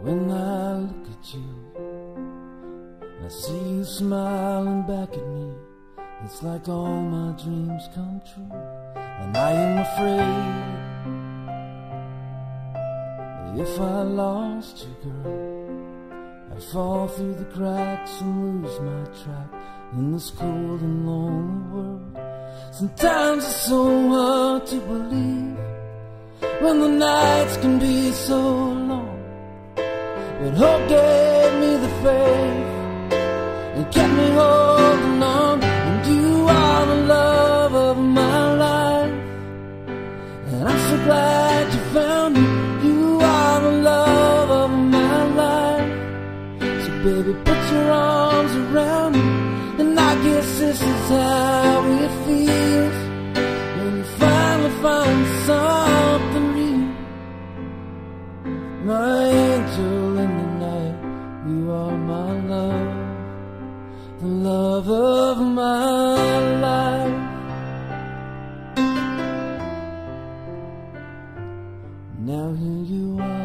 When I look at you, I see you smiling back at me, it's like all my dreams come true. And I am afraid if I lost you, girl, I'd fall through the cracks and lose my track in this cold and lonely world. Sometimes it's so hard to believe when the nights can be so but hope gave me the faith and kept me holding on. And you are the love of my life. And I'm so glad you found me. You are the love of my life. So baby, put your arms around me. And I guess this is how it my angel in the night. You are my love, the love of my life. Now here you are.